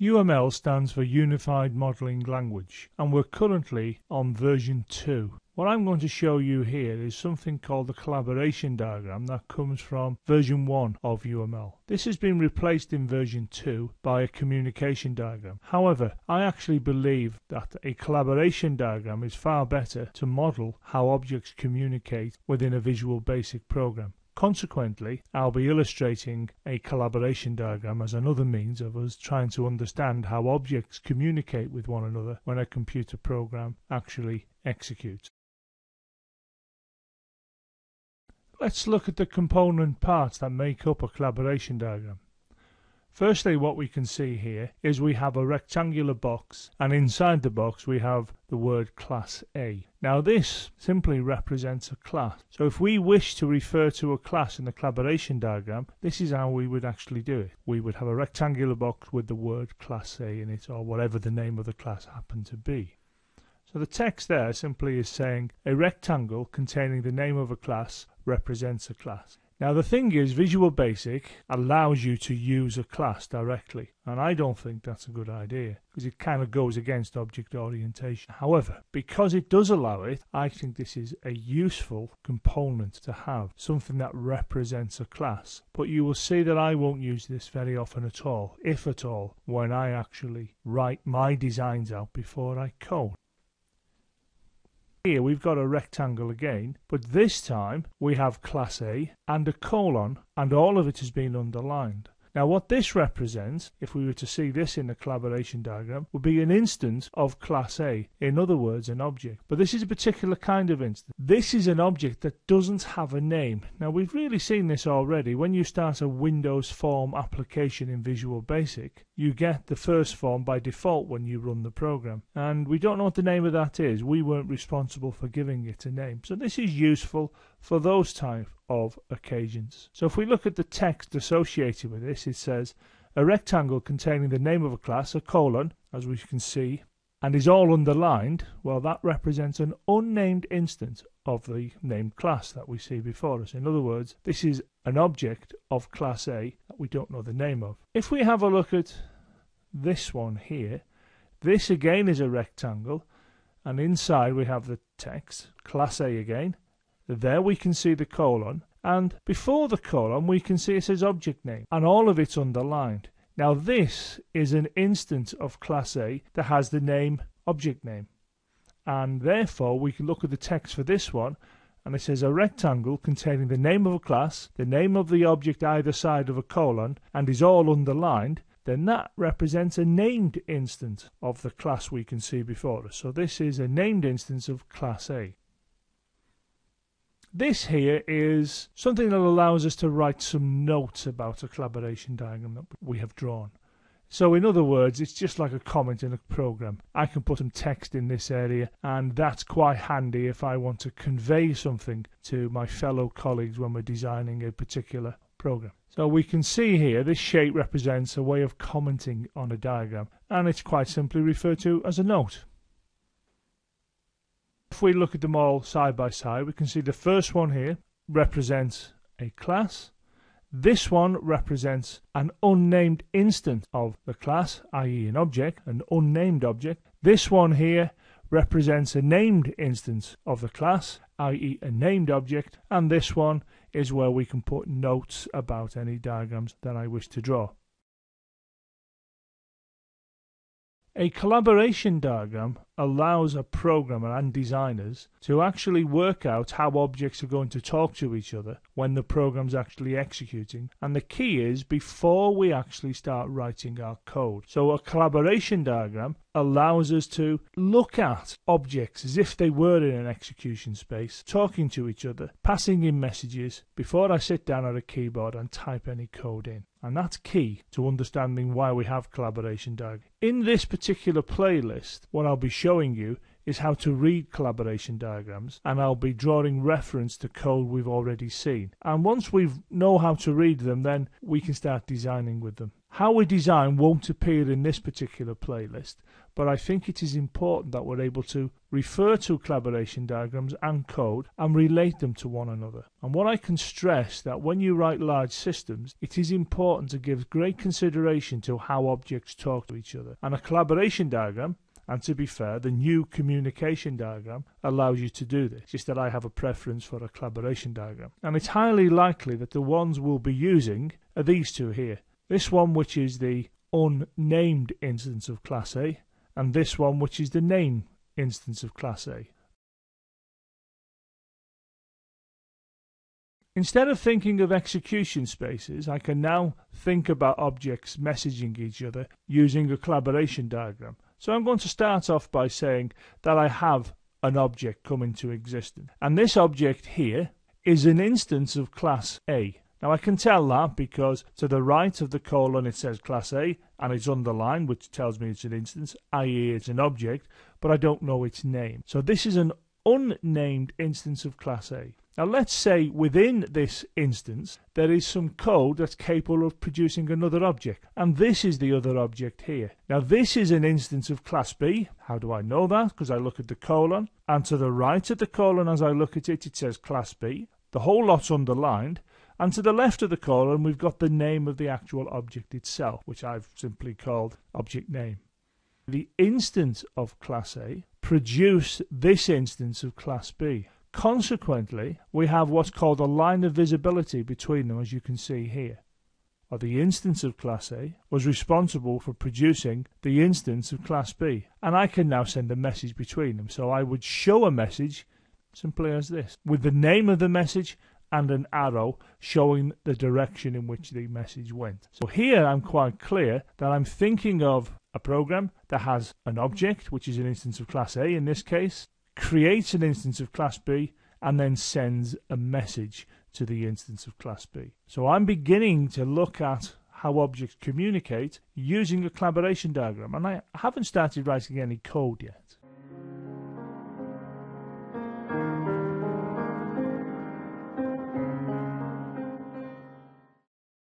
UML stands for Unified Modeling Language and we're currently on version 2. What I'm going to show you here is something called the collaboration diagram that comes from version 1 of UML. This has been replaced in version 2 by a communication diagram. However, I actually believe that a collaboration diagram is far better to model how objects communicate within a Visual Basic program. Consequently, I'll be illustrating a collaboration diagram as another means of us trying to understand how objects communicate with one another when a computer program actually executes. Let's look at the component parts that make up a collaboration diagram. Firstly, what we can see here is we have a rectangular box and inside the box we have the word class A. Now this simply represents a class. So if we wish to refer to a class in the collaboration diagram, this is how we would actually do it. We would have a rectangular box with the word class A in it or whatever the name of the class happened to be. So the text there simply is saying a rectangle containing the name of a class represents a class. Now the thing is Visual Basic allows you to use a class directly and I don't think that's a good idea because it kind of goes against object orientation. However, because it does allow it, I think this is a useful component to have, something that represents a class. But you will see that I won't use this very often at all, if at all, when I actually write my designs out before I code. Here we've got a rectangle again, but this time we have class A and a colon and all of it has been underlined. Now what this represents, if we were to see this in the collaboration diagram, would be an instance of class A, in other words an object. But this is a particular kind of instance. This is an object that doesn't have a name. Now we've really seen this already. When you start a Windows form application in Visual Basic, you get the first form by default when you run the program. And we don't know what the name of that is. We weren't responsible for giving it a name. So this is useful for those type of occasions. So if we look at the text associated with this, it says a rectangle containing the name of a class, a colon, as we can see, and is all underlined, well that represents an unnamed instance of the named class that we see before us. In other words, this is an object of class A that we don't know the name of. If we have a look at this one here, this again is a rectangle and inside we have the text, class A again, there we can see the colon, and before the colon we can see it says object name, and all of it's underlined. Now this is an instance of class A that has the name object name, and therefore we can look at the text for this one, and it says a rectangle containing the name of a class, the name of the object either side of a colon, and is all underlined, then that represents a named instance of the class we can see before us. So this is a named instance of class A. This here is something that allows us to write some notes about a collaboration diagram that we have drawn. So in other words, it's just like a comment in a program. I can put some text in this area and that's quite handy if I want to convey something to my fellow colleagues when we're designing a particular program. So we can see here this shape represents a way of commenting on a diagram and it's quite simply referred to as a note. If we look at them all side by side, we can see the first one here represents a class. This one represents an unnamed instance of the class, i.e. an object, an unnamed object. This one here represents a named instance of the class, i.e. a named object. And this one is where we can put notes about any diagrams that I wish to draw. A collaboration diagram allows a programmer and designers to actually work out how objects are going to talk to each other when the program's actually executing. And the key is before we actually start writing our code. So a collaboration diagram allows us to look at objects as if they were in an execution space, talking to each other, passing in messages before I sit down at a keyboard and type any code in. And that's key to understanding why we have collaboration diagrams. In this particular playlist, what I'll be showing you is how to read collaboration diagrams and I'll be drawing reference to code we've already seen. And once we know how to read them, then we can start designing with them. How we design won't appear in this particular playlist, but I think it is important that we're able to refer to collaboration diagrams and code and relate them to one another. And what I can stress that when you write large systems, it is important to give great consideration to how objects talk to each other. And a collaboration diagram and to be fair, the new communication diagram allows you to do this. Just that I have a preference for a collaboration diagram. And it's highly likely that the ones we'll be using are these two here. This one, which is the unnamed instance of class A, and this one which is the name instance of class A. Instead of thinking of execution spaces, I can now think about objects messaging each other using a collaboration diagram. So I'm going to start off by saying that I have an object come into existence. And this object here is an instance of class A. Now I can tell that because to the right of the colon it says class A and it's underlined which tells me it's an instance, i.e. it's an object, but I don't know its name. So this is an unnamed instance of class A. Now let's say within this instance there is some code that's capable of producing another object and this is the other object here. Now this is an instance of class B. How do I know that? Because I look at the colon and to the right of the colon as I look at it it says class B. The whole lot's underlined and to the left of the colon, we've got the name of the actual object itself, which I've simply called object name. The instance of class A produce this instance of class B. Consequently, we have what's called a line of visibility between them, as you can see here. Or the instance of class A was responsible for producing the instance of class B. And I can now send a message between them. So I would show a message simply as this, with the name of the message and an arrow showing the direction in which the message went. So here I'm quite clear that I'm thinking of a program that has an object, which is an instance of class A in this case, creates an instance of class B, and then sends a message to the instance of class B. So I'm beginning to look at how objects communicate using a collaboration diagram, and I haven't started writing any code yet.